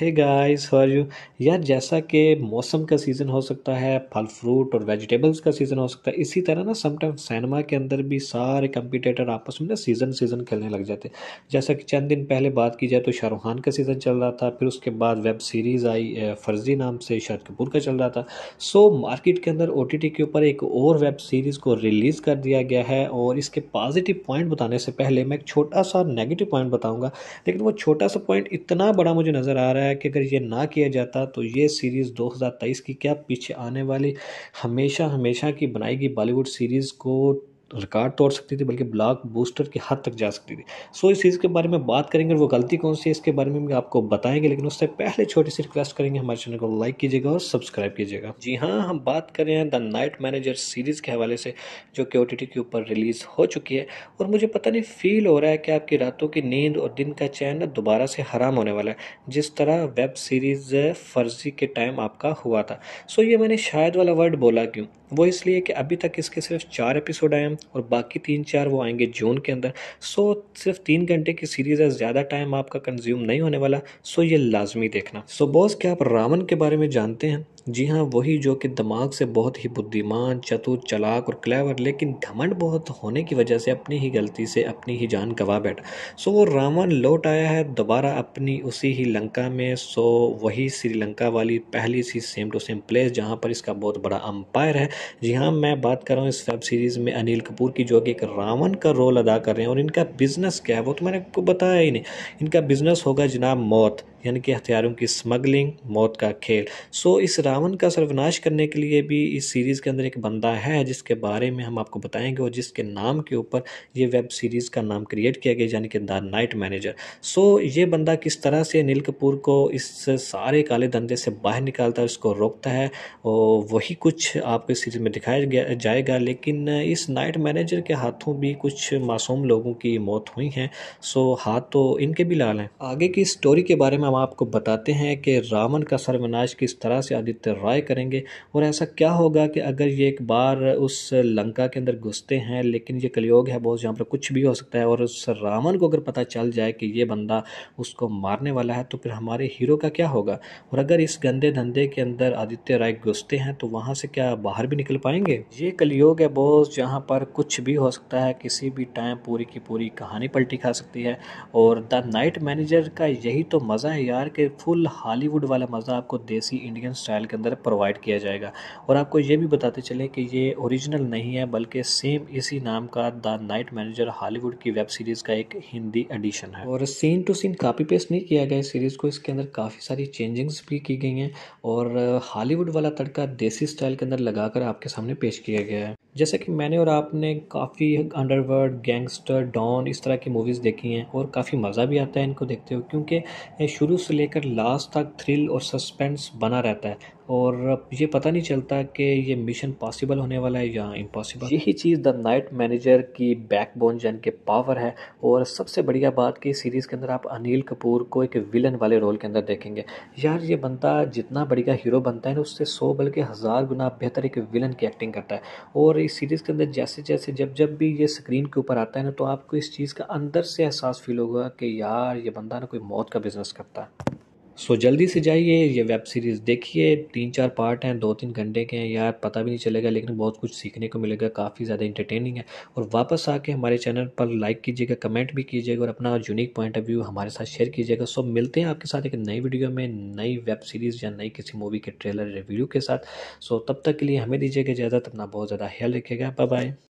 Hey guys how are you यार, जैसा कि मौसम का सीज़न हो सकता है, फल फ्रूट और वेजिटेबल्स का सीज़न हो सकता है, इसी तरह ना समटाइम सिनेमा के अंदर भी सारे कंपटीटर आपस में ना सीज़न सीज़न खेलने लग जाते जैसा कि चंद दिन पहले बात की जाए तो शाहरुख खान का सीज़न चल रहा था, फिर उसके बाद वेब सीरीज़ आई फर्जी नाम से शाहिद कपूर का चल रहा था। सो मार्केट के अंदर ओटीटी के ऊपर एक और वेब सीरीज़ को रिलीज़ कर दिया गया है और इसके पॉजिटिव पॉइंट बताने से पहले मैं एक छोटा सा नेगेटिव पॉइंट बताऊँगा, लेकिन वो छोटा सा पॉइंट इतना बड़ा मुझे नज़र आ रहा है कि अगर ये ना किया जाता तो ये सीरीज़ 2023 की क्या पीछे आने वाली हमेशा हमेशा की बनाई गई बॉलीवुड सीरीज़ को रिकॉर्ड तोड़ सकती थी, बल्कि ब्लॉक बूस्टर की हद तक जा सकती थी। सो इस चीज़ के बारे में बात करेंगे और वो गलती कौन सी है, इसके बारे में भी आपको बताएँगे, लेकिन उससे पहले छोटी सी रिक्वेस्ट करेंगे, हमारे चैनल को लाइक कीजिएगा और सब्सक्राइब कीजिएगा। जी हाँ हम बात कर रहे हैं द नाइट मैनेजर सीरीज़ के हवाले से, जो कि ओ के ऊपर रिलीज़ हो चुकी है, और मुझे पता नहीं फील हो रहा है कि आपकी रातों की नींद और दिन का चैन दोबारा से हराम होने वाला है, जिस तरह वेब सीरीज़ फर्जी के टाइम आपका हुआ था। सो ये मैंने शायद वाला वर्ड बोला क्यों? वो इसलिए कि अभी तक इसके सिर्फ़ चार एपिसोड आए हैं और बाकी तीन चार वो आएँगे जून के अंदर। सो सिर्फ़ तीन घंटे की सीरीज़ है, ज़्यादा टाइम आपका कंज्यूम नहीं होने वाला। सो ये लाजमी देखना। सो बॉस क्या आप रावण के बारे में जानते हैं? जी हाँ वही जो कि दिमाग से बहुत ही बुद्धिमान, चतुर, चलाक और क्लेवर लेकिन घमंड बहुत होने की वजह से अपनी ही गलती से अपनी ही जान गवा बैठा। सो वो रावण लौट आया है, दोबारा अपनी उसी ही लंका में। सो वही श्रीलंका वाली पहली सी सेम टू सेम प्लेस जहाँ पर इसका बहुत बड़ा अंपायर है। जी हाँ मैं बात कर रहा हूँ इस वेब सीरीज़ में अनिल कपूर की, जो कि एक रावण का रोल अदा कर रहे हैं, और इनका बिज़नेस क्या है, वो तो मैंने आपको बताया ही नहीं। इनका बिज़नेस होगा जनाब मौत। यानी कि हथियारों की स्मगलिंग मौत का खेल। सो इस रावण का सर्वनाश करने के लिए भी इस सीरीज़ के अंदर एक बंदा है, जिसके बारे में हम आपको बताएँगे और जिसके नाम के ऊपर ये वेब सीरीज़ का नाम क्रिएट किया गया, यानी कि द नाइट मैनेजर सो ये बंदा किस तरह से अनिल कपूर को इस सारे काले धंधे से बाहर निकालता है उसको रोकता है, और वही कुछ आपको इस सीरीज़ में दिखाया जाएगा। लेकिन इस नाइट मैनेजर के हाथों भी कुछ मासूम लोगों की मौत हुई हैं। सो हाथ तो इनके भी लाल हैं। आगे की स्टोरी के बारे में हम आपको बताते हैं कि रावण का सर्वनाश किस तरह से आदित्य राय करेंगे और ऐसा क्या होगा कि अगर ये एक बार उस लंका के अंदर घुसते हैं, लेकिन ये कलयोग है, बहुत जहाँ पर कुछ भी हो सकता है और उस रावण को अगर पता चल जाए कि ये बंदा उसको मारने वाला है तो फिर हमारे हीरो का क्या होगा? और अगर इस गंदे धंधे के अंदर आदित्य राय घुसते हैं तो वहाँ से क्या बाहर भी निकल पाएँगे? ये कलयोग है बॉस जहाँ पर कुछ भी हो सकता है, किसी भी टाइम पूरी की पूरी कहानी पलटी खा सकती है और द नाइट मैनेजर का यही तो मज़ा है है यार कि फुल हॉलीवुड वाला मज़ा आपको देसी इंडियन स्टाइल के अंदर प्रोवाइड किया जाएगा। और आपको ये भी बताते चले कि ये ओरिजिनल नहीं है, बल्कि सेम इसी नाम का द नाइट मैनेजर हॉलीवुड की वेब सीरीज़ का एक हिंदी एडिशन है। और scene to scene copy paste नहीं किया गया सीरीज़ को, इसके अंदर काफ़ी सारी चेंजिंग्स भी की गई हैं। और हॉलीवुड वाला तड़का देसी स्टाइल के अंदर लगाकर आपके सामने पेश किया गया है। जैसे कि मैंने और आपने काफ़ी अंडरवर्ल्ड गैंगस्टर डॉन इस तरह की मूवीज़ देखी हैं और काफ़ी मज़ा भी आता है इनको देखते हुए, क्योंकि शुरू से लेकर लास्ट तक थ्रिल और सस्पेंस बना रहता है। और ये पता नहीं चलता कि ये मिशन पॉसिबल होने वाला है या इम्पॉसिबल यही चीज़ द नाइट मैनेजर की बैकबोन जन के पावर है। और सबसे बढ़िया बात कि सीरीज़ के अंदर आप अनिल कपूर को एक विलन वाले रोल के अंदर देखेंगे। यार, ये बनता जितना बढ़िया हीरो बनता है ना, उससे सौ बल्कि हज़ार गुना बेहतर एक विलन की एक्टिंग करता है। और इस सीरीज़ के अंदर जैसे जैसे जब जब भी ये स्क्रीन के ऊपर आता है ना तो आपको इस चीज़ का अंदर से एहसास फील होगा कि यार, ये बंदा ना कोई मौत का बिज़नेस करता है। सो so, जल्दी से जाइए ये वेब सीरीज़ देखिए तीन चार पार्ट हैं दो तीन घंटे के हैं यार पता भी नहीं चलेगा लेकिन बहुत कुछ सीखने को मिलेगा काफ़ी ज़्यादा इंटरटेनिंग है। और वापस आके हमारे चैनल पर लाइक कीजिएगा कमेंट भी कीजिएगा और अपना यूनिक पॉइंट ऑफ़ व्यू हमारे साथ शेयर कीजिएगा। सो मिलते हैं आपके साथ एक नई वीडियो में नई वेब सीरीज़ या नई किसी मूवी के ट्रेलर रिव्यू के साथ। सो तब तक के लिए हमें दीजिएगा इजाज़त अपना बहुत ज़्यादा ख्याल रखिएगा। Bye bye